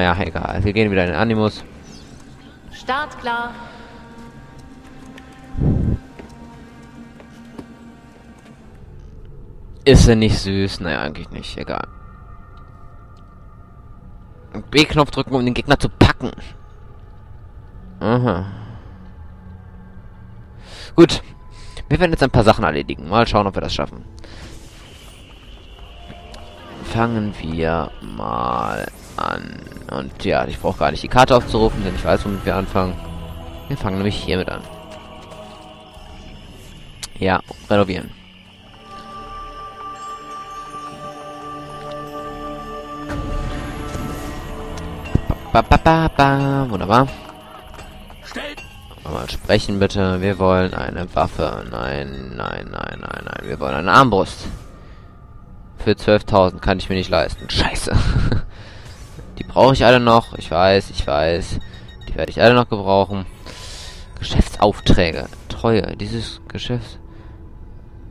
Naja, egal. Wir gehen wieder in den Animus. Start klar. Ist er nicht süß? Naja, eigentlich nicht. Egal. B-Knopf drücken, um den Gegner zu packen. Aha. Gut. Wir werden jetzt ein paar Sachen erledigen. Mal schauen, ob wir das schaffen. Fangen wir mal an. Und ja, ich brauche gar nicht die Karte aufzurufen, denn ich weiß, womit wir anfangen. Wir fangen nämlich hiermit an. Ja, renovieren. Ba, ba, ba, ba. Wunderbar. Mal sprechen bitte. Wir wollen eine Waffe. Nein, nein, nein, nein, nein. Wir wollen eine Armbrust. Für 12.000 kann ich mir nicht leisten. Scheiße. Die brauche ich alle noch. Ich weiß, ich weiß. Die werde ich alle noch gebrauchen. Geschäftsaufträge. Treue. Dieses Geschäft.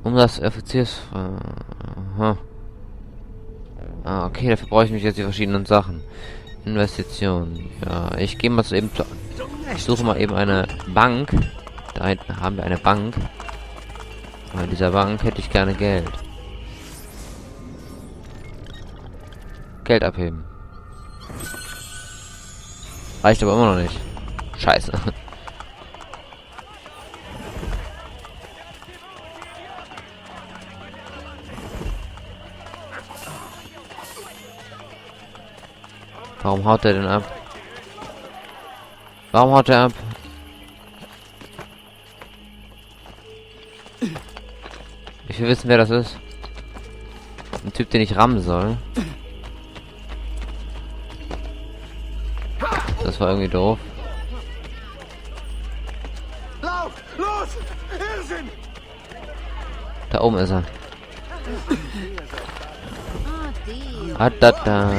Um das Offiziers... Aha. Ah, okay. Dafür brauche ich mich jetzt die verschiedenen Sachen. Investitionen. Ja, ich gehe mal so eben zu... Ich suche mal eben eine Bank. Da hinten haben wir eine Bank. Aber in dieser Bank hätte ich gerne Geld. Geld abheben. Reicht aber immer noch nicht. Scheiße. Warum haut er denn ab? Warum haut er ab? Ich will wissen, wer das ist. Ein Typ, den ich rammen soll. Das war irgendwie doof. Lauf! Los! Irrsinn! Da oben ist er. Ah. Ah, da, da.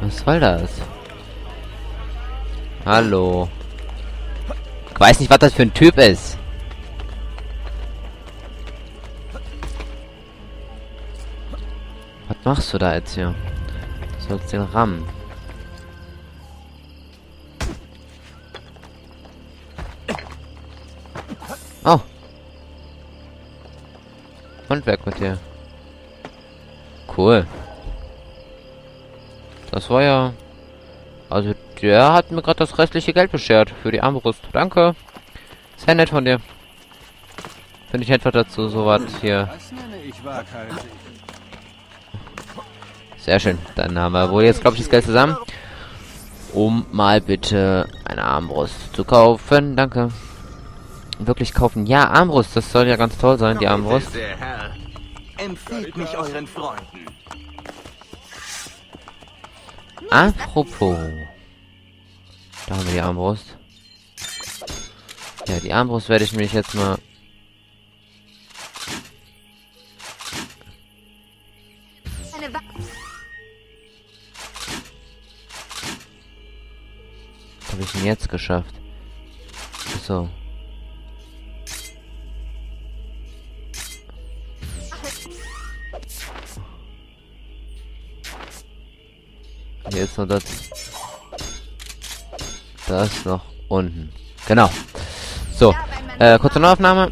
Was soll das? Hallo. Ich weiß nicht, was das für ein Typ ist. Machst du da jetzt hier? Du sollst den rammen. Oh. Und weg mit dir. Cool. Das war ja... Also, der hat mir gerade das restliche Geld beschert für die Armbrust. Danke. Sehr nett von dir. Finde ich etwa dazu so was hier. Das nenne ich waghalsig. Sehr schön. Dann haben wir wohl jetzt, glaube ich, das Geld zusammen. Um mal bitte eine Armbrust zu kaufen. Danke. Wirklich kaufen. Ja, Armbrust. Das soll ja ganz toll sein, die Armbrust. Der Herr. Empfehlt mich euren Freunden. Apropos. Da haben wir die Armbrust. Ja, die Armbrust werde ich mich jetzt mal... Eine habe ich denn jetzt geschafft? So. Ist noch das. Das noch unten. Genau. So. Äh, kurze Neuaufnahme.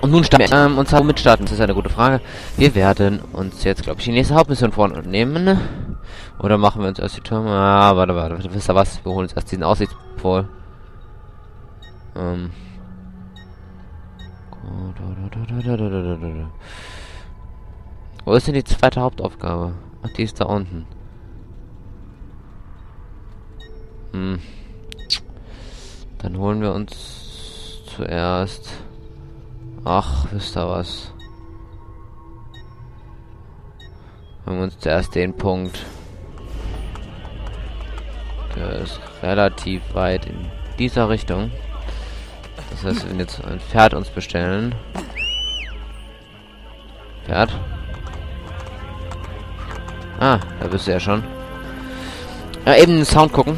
Und nun starten wir. Ähm, und zwar mit starten. Das ist eine gute Frage. Wir werden uns jetzt, glaube ich, die nächste Hauptmission vornehmen. Oder machen wir uns erst die Türme? Ah, warte, warte, warte. Wisst ihr was? Wir holen uns erst diesen Aussichtspol. Ähm. Wo ist denn die zweite Hauptaufgabe? Ach, die ist da unten. Hm. Dann holen wir uns zuerst. Ach, wisst ihr was? Holen wir uns zuerst den Punkt. Ist relativ weit in dieser Richtung. Das heißt, werden jetzt ein Pferd uns bestellen. Pferd. Ah, da bist du ja schon. Ja, eben den Sound gucken.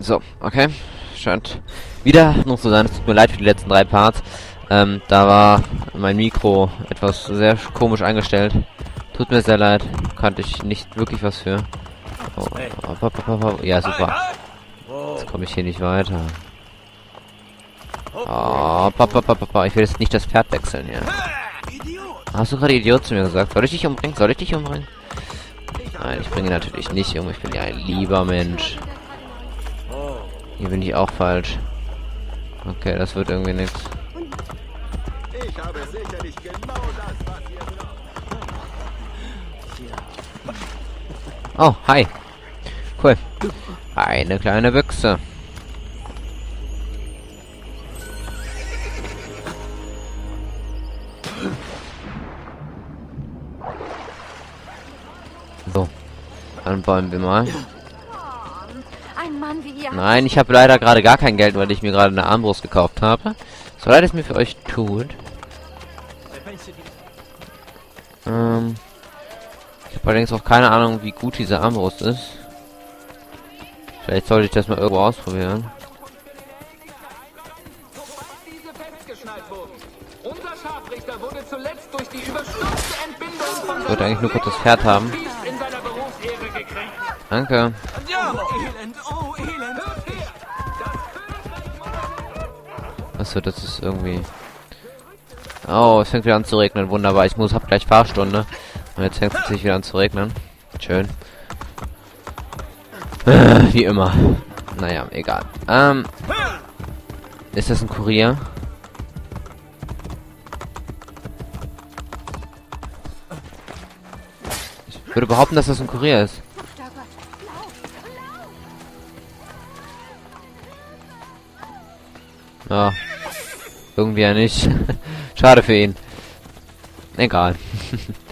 So, okay. Scheint wieder noch so sein. Es tut mir leid für die letzten drei Parts. Ähm, da war mein Mikro etwas sehr komisch eingestellt. Tut mir sehr leid. Kannte ich nicht wirklich was für. Oh, oh, oh, ja, super. Jetzt komme ich hier nicht weiter. Oh. Ich will jetzt nicht das Pferd wechseln hier. Hast du gerade Idiot zu mir gesagt? Soll ich dich umbringen? Soll ich dich umbringen? Nein, ich bringe natürlich nicht um. Ich bin ja ein lieber Mensch. Hier bin ich auch falsch. Okay, das wird irgendwie nichts. Ich habe sicherlich genau das, was ihr braucht. Oh, hi. Cool. Eine kleine Büchse. So. Dann wollen wir mal. Nein, ich habe leider gerade gar kein Geld, weil ich mir gerade eine Armbrust gekauft habe. So leid es mir für euch tut. Ähm, ich habe allerdings auch keine Ahnung, wie gut diese Armbrust ist. Vielleicht sollte ich das mal irgendwo ausprobieren. Ich wollte eigentlich nur kurz das Pferd haben. Danke. Achso, das ist irgendwie... Oh, es fängt wieder an zu regnen. Wunderbar. Ich muss, hab gleich Fahrstunde. Und jetzt fängt es sich wieder an zu regnen. Schön. Äh, Wie immer. Naja, egal. Ähm... Ist das ein Kurier? Ich würde behaupten, dass das ein Kurier ist. Ja. Irgendwie ja nicht. Schade für ihn. Egal.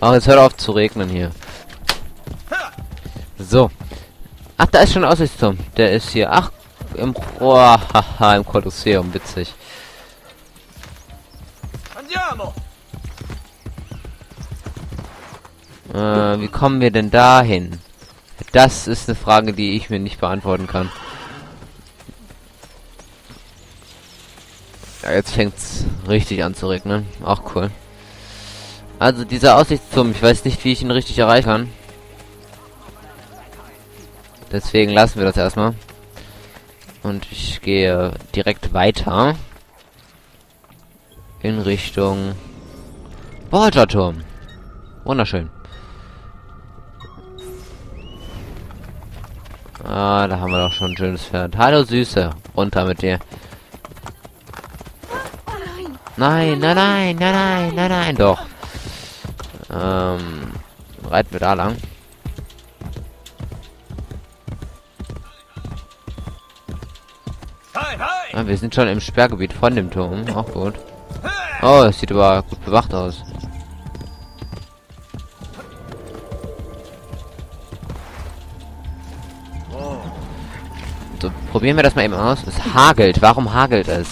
Aber jetzt hört auf zu regnen hier. So. Ach, da ist schon ein Aussichtsturm. Der ist hier. Ach, im, oh, haha, im Kolosseum. Witzig. Äh, wie kommen wir denn dahin? Das ist eine Frage, die ich mir nicht beantworten kann. Ja, jetzt fängt's richtig an zu regnen. Auch cool. Also dieser Aussichtsturm, ich weiß nicht, wie ich ihn richtig erreichen kann. Deswegen lassen wir das erstmal. Und ich gehe direkt weiter. In Richtung Bolterturm. Wunderschön. Ah, da haben wir doch schon ein schönes Pferd. Hallo Süße. Runter mit dir. Nein, nein, nein, nein, nein, nein, nein, doch. Ähm, reiten wir da lang. Ah, wir sind schon im Sperrgebiet von dem Turm. Auch gut. Oh, es sieht aber gut bewacht aus. So, probieren wir das mal eben aus. Es hagelt. Warum hagelt es?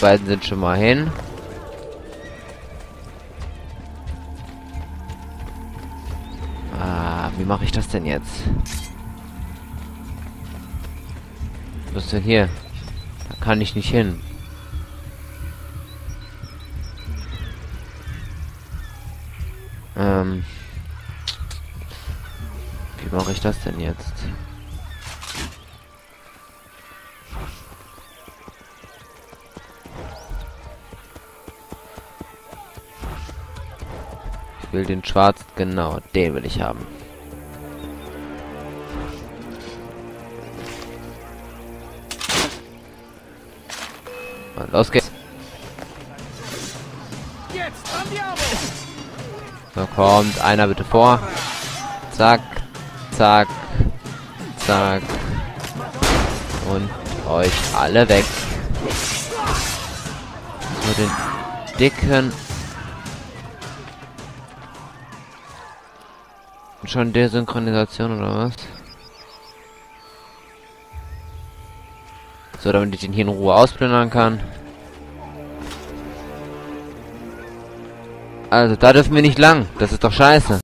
Beiden sind schon mal hin. Ah, wie mache ich das denn jetzt? Was ist denn hier? Da kann ich nicht hin. Ähm. Wie mache ich das denn jetzt? Ich will den schwarzen, genau, den will ich haben. Und los geht's. So, kommt einer bitte vor. Zack, zack, zack. Und euch alle weg. So, den dicken... Schon Desynchronisation oder was? So, damit ich den hier in Ruhe ausplündern kann. Also, da dürfen wir nicht lang. Das ist doch scheiße.